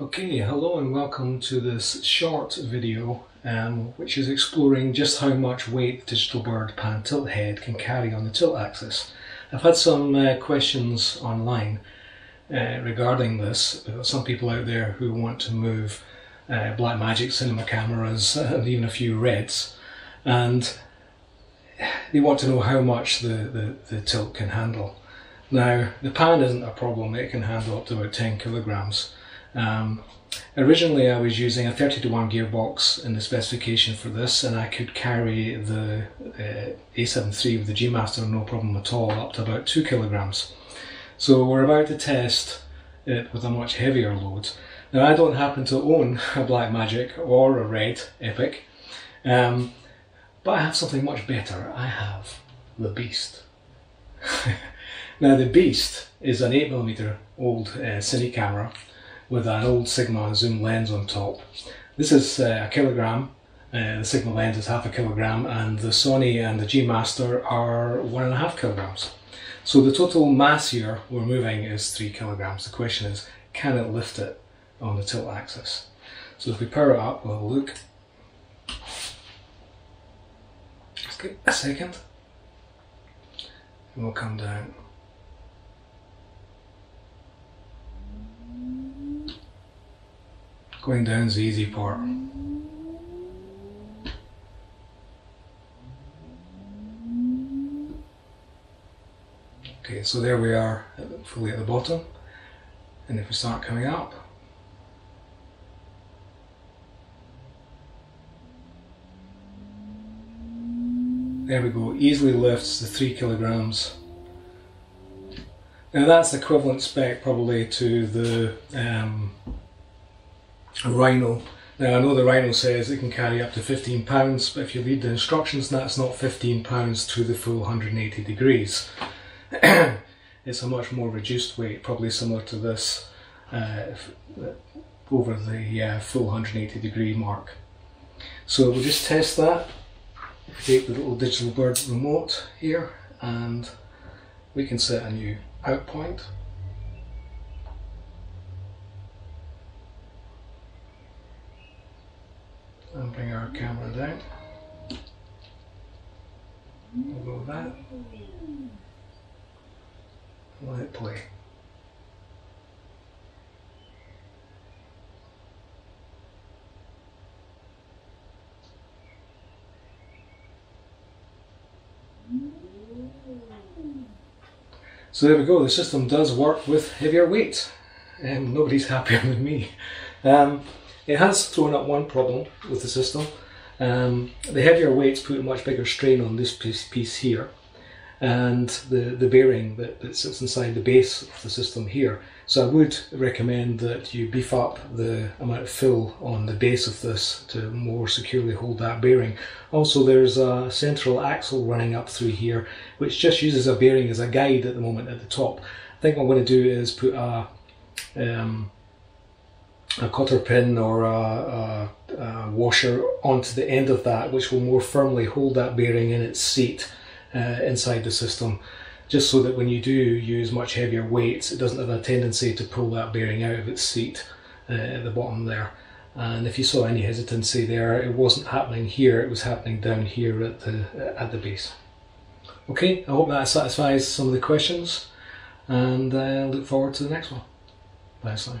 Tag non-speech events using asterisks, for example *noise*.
Okay, hello and welcome to this short video um, which is exploring just how much weight the Digital Bird pan tilt head can carry on the tilt axis. I've had some uh, questions online uh, regarding this. There are some people out there who want to move uh, Blackmagic cinema cameras *laughs* and even a few Reds and they want to know how much the, the, the tilt can handle. Now the pan isn't a problem, it can handle up to about 10 kilograms um, originally I was using a 30 to 1 gearbox in the specification for this and I could carry the uh, A7 III with the G Master no problem at all up to about 2 kilograms. So we're about to test it with a much heavier load. Now I don't happen to own *laughs* a Blackmagic or a Red Epic um, but I have something much better. I have the Beast. *laughs* now the Beast is an 8mm old uh, cine camera with an old Sigma zoom lens on top. This is uh, a kilogram, uh, the Sigma lens is half a kilogram and the Sony and the G Master are one and a half kilograms. So the total mass here we're moving is three kilograms. The question is, can it lift it on the tilt axis? So if we power it up, we'll look. Let's get a second. And we'll come down. Going down's the easy part. Okay, so there we are fully at the bottom. And if we start coming up, there we go, easily lifts the three kilograms. Now that's equivalent spec probably to the um, Rhino. Now I know the Rhino says it can carry up to 15 pounds, but if you read the instructions, that's not 15 pounds to the full 180 degrees. *clears throat* it's a much more reduced weight, probably similar to this, uh, over the uh, full 180 degree mark. So we'll just test that. Take the little digital bird remote here and we can set a new out point. And bring our camera down. We'll go with that. Let it play. So there we go, the system does work with heavier weight and nobody's *laughs* happier than me. Um, it has thrown up one problem with the system. Um, the heavier weights put a much bigger strain on this piece, piece here and the, the bearing that, that sits inside the base of the system here. So I would recommend that you beef up the amount of fill on the base of this to more securely hold that bearing. Also there's a central axle running up through here which just uses a bearing as a guide at the moment at the top. I think what I'm going to do is put a um, a cotter pin or a, a, a, washer onto the end of that which will more firmly hold that bearing in its seat uh, inside the system just so that when you do use much heavier weights it doesn't have a tendency to pull that bearing out of its seat uh, at the bottom there. And if you saw any hesitancy there it wasn't happening here it was happening down here at the at the base. Okay I hope that satisfies some of the questions and uh, look forward to the next one. Bye now